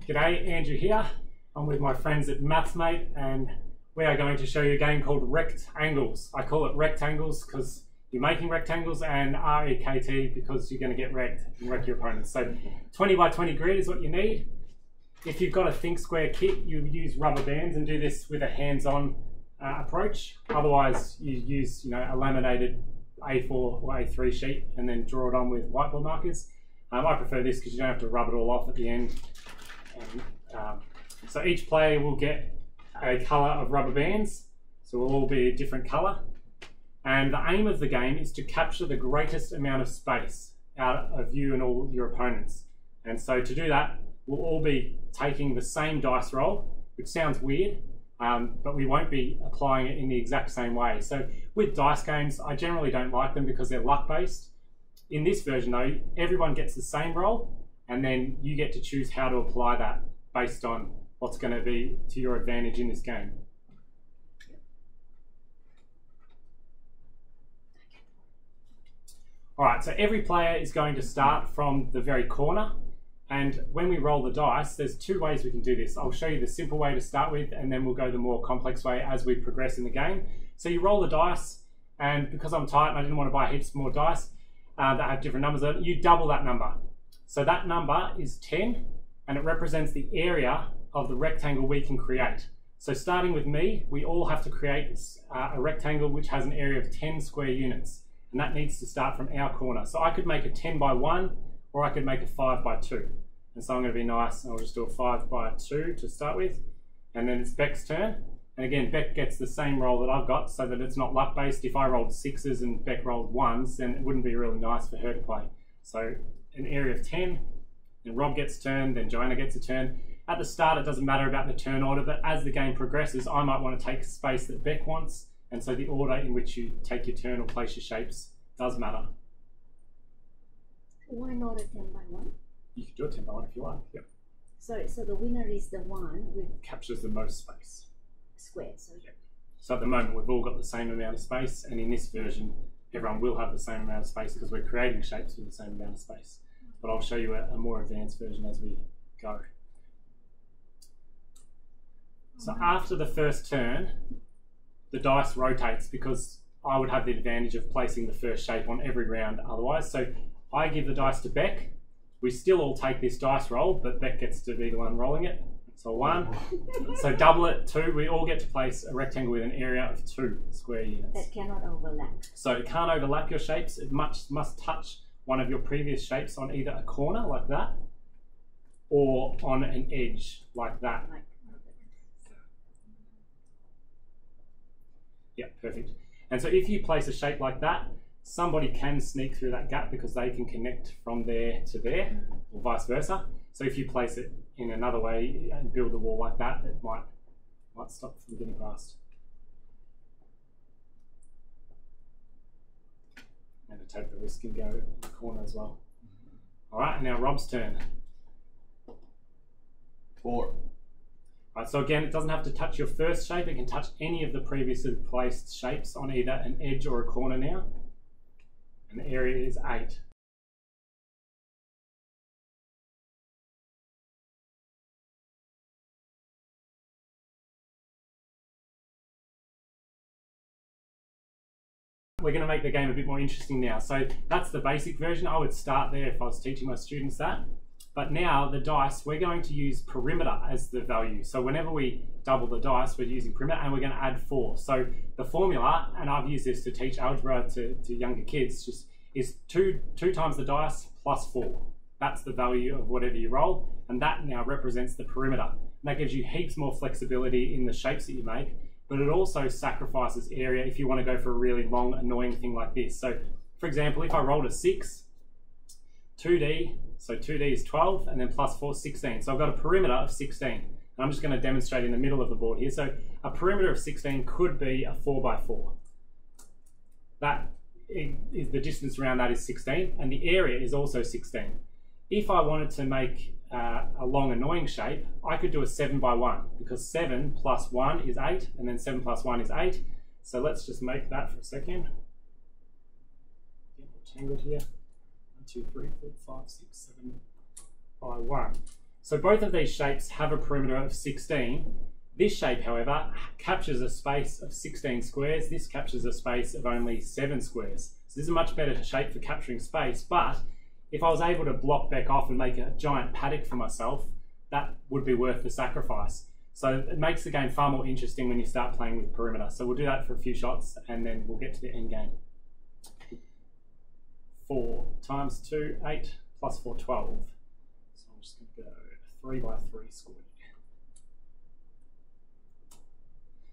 G'day, Andrew here. I'm with my friends at MathsMate and we are going to show you a game called Rekt-angles. I call it Rekt-angles because you're making rectangles and R-E-K-T because you're going to get wrecked and wreck your opponents. So 20 by 20 grid is what you need. If you've got a Think Square kit, you use rubber bands and do this with a hands-on uh, approach. Otherwise, you use you know a laminated A4 or A3 sheet and then draw it on with whiteboard markers. Um, I prefer this because you don't have to rub it all off at the end. And, um, so each player will get a colour of rubber bands. So we'll all be a different colour. And the aim of the game is to capture the greatest amount of space out of you and all your opponents. And so to do that, we'll all be taking the same dice roll, which sounds weird, um, but we won't be applying it in the exact same way. So with dice games, I generally don't like them because they're luck based. In this version though, everyone gets the same roll and then you get to choose how to apply that based on what's going to be to your advantage in this game. All right, so every player is going to start from the very corner. And when we roll the dice, there's two ways we can do this. I'll show you the simple way to start with, and then we'll go the more complex way as we progress in the game. So you roll the dice, and because I'm tight and I didn't want to buy heaps more dice uh, that have different numbers on it, you double that number. So that number is 10, and it represents the area of the rectangle we can create. So starting with me, we all have to create uh, a rectangle which has an area of 10 square units. And that needs to start from our corner. So I could make a 10 by 1, or I could make a 5 by 2. And so I'm going to be nice, and I'll just do a 5 by 2 to start with. And then it's Beck's turn. And again, Beck gets the same roll that I've got, so that it's not luck-based. If I rolled sixes and Beck rolled ones, then it wouldn't be really nice for her to play. So an area of 10, then Rob gets a turn, then Joanna gets a turn. At the start, it doesn't matter about the turn order, but as the game progresses, I might want to take space that Beck wants, and so the order in which you take your turn or place your shapes does matter. Why not a 10 by 1? You can do a 10 by 1 if you like. Yep. Sorry, so the winner is the one with Captures the most space. squares. So Yep. So at the moment, we've all got the same amount of space, and in this version, everyone will have the same amount of space because we're creating shapes with the same amount of space. But I'll show you a, a more advanced version as we go. So after the first turn, the dice rotates because I would have the advantage of placing the first shape on every round otherwise. So I give the dice to Beck. We still all take this dice roll, but Beck gets to be the one rolling it. So one. so double it, two. We all get to place a rectangle with an area of two square units. that cannot overlap. So it can't overlap your shapes. It much, must touch one of your previous shapes on either a corner like that or on an edge like that. Yeah, perfect. And so if you place a shape like that, somebody can sneak through that gap because they can connect from there to there, or vice versa. So if you place it in another way and build the wall like that, it might might stop from getting past. And to take the risk and go the corner as well. All right, now Rob's turn. Four. Right, so again, it doesn't have to touch your first shape. It can touch any of the previously placed shapes on either an edge or a corner now. And the area is 8. Going to make the game a bit more interesting now. So that's the basic version. I would start there if I was teaching my students that. But now the dice, we're going to use perimeter as the value. So whenever we double the dice, we're using perimeter and we're going to add four. So the formula, and I've used this to teach algebra to, to younger kids, just is two, two times the dice plus four. That's the value of whatever you roll. And that now represents the perimeter. And that gives you heaps more flexibility in the shapes that you make, but it also sacrifices area if you want to go for a really long, annoying thing like this. So for example, if I rolled a six, 2D, so 2D is 12, and then plus 4, 16. So I've got a perimeter of 16. And I'm just going to demonstrate in the middle of the board here. So a perimeter of 16 could be a 4 by 4. That is the distance around that is 16, and the area is also 16. If I wanted to make uh, a long annoying shape, I could do a 7 by 1, because 7 plus 1 is 8, and then 7 plus 1 is 8. So let's just make that for a second. Get tangled here two, three, four, five, six, seven by one. So both of these shapes have a perimeter of 16. This shape, however, captures a space of 16 squares. This captures a space of only 7 squares. So this is a much better shape for capturing space, but if I was able to block back off and make a giant paddock for myself, that would be worth the sacrifice. So it makes the game far more interesting when you start playing with perimeter. So we'll do that for a few shots and then we'll get to the end game. 4 times 2, 8, plus 4, 12. So I'm just going to go 3 by 3 square.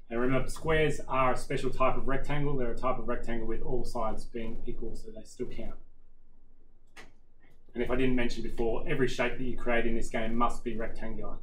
And remember, squares are a special type of rectangle. They're a type of rectangle with all sides being equal, so they still count. And if I didn't mention before, every shape that you create in this game must be rectangular.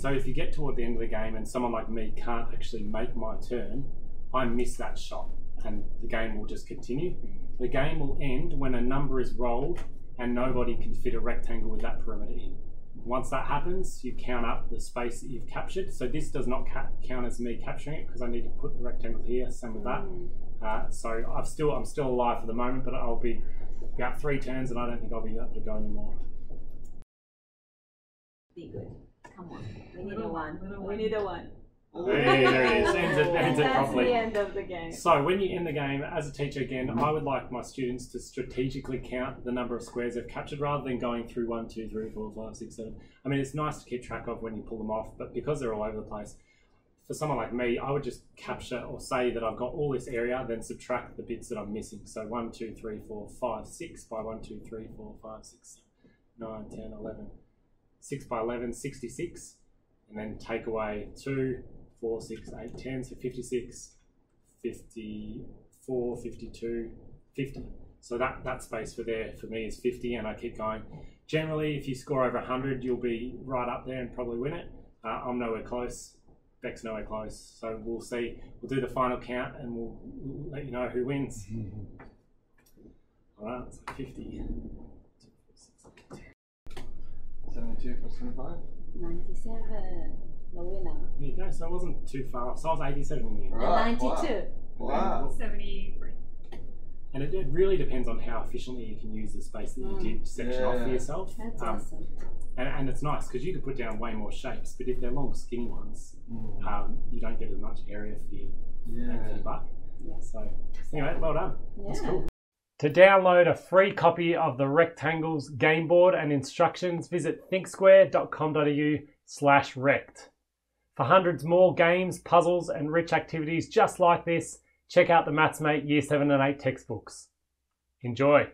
So if you get toward the end of the game and someone like me can't actually make my turn, I miss that shot and the game will just continue. The game will end when a number is rolled and nobody can fit a rectangle with that perimeter in. Once that happens, you count up the space that you've captured. So this does not ca count as me capturing it because I need to put the rectangle here, same with that. Uh, so I've still, I'm still alive for the moment, but I'll be about three turns and I don't think I'll be able to go anymore. Be good. Come on. We need a one. We need a one. Hey, there it is. Ends it, ends it That's properly. the end of the game. So when you end the game, as a teacher again, I would like my students to strategically count the number of squares they've captured rather than going through one, two, three, four, five, six, seven. I mean, it's nice to keep track of when you pull them off, but because they're all over the place, for someone like me, I would just capture or say that I've got all this area, then subtract the bits that I'm missing. So one, two, three, four, five, six by one, two, three, four, five, six, nine, ten, eleven. Six by 11, 66, and then take away two, four, six, eight, ten, so 56, 54, 52, 50. So that, that space for there for me is 50 and I keep going. Generally, if you score over 100, you'll be right up there and probably win it. Uh, I'm nowhere close. Beck's nowhere close. So we'll see. We'll do the final count and we'll we'll let you know who wins. All right, so 50. 72 plus 25? 97. The winner. There you go. So I wasn't too far off. So I was 87 in the end. Right, 92. Wow. 73. And it, it really depends on how efficiently you can use the space that you Mm. did section off for yourself. That's Um, awesome. And, and it's nice because you could put down way more shapes, but if they're long, skinny ones, Mm. um, you don't get as much area for your, bang for your buck. Yes. So, anyway, well done. That's Yeah. cool. To download a free copy of the Rekt-angles game board and instructions, visit thinksquare.com.au slash rect. For hundreds more games, puzzles, and rich activities just like this, check out the MathsMate Year 7 and 8 textbooks. Enjoy!